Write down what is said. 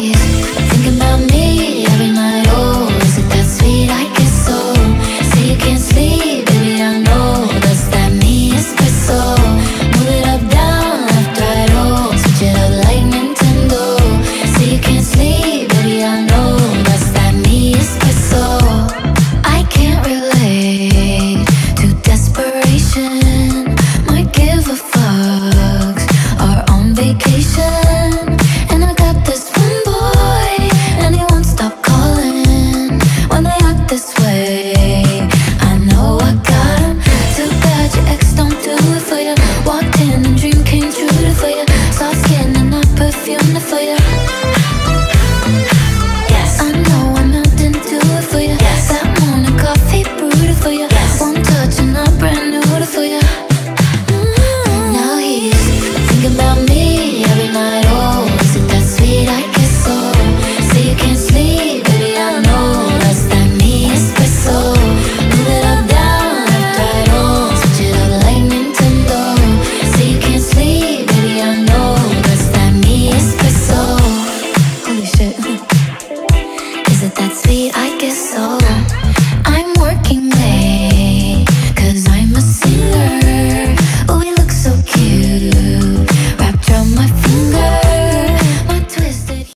Thinking about me. for you I guess so.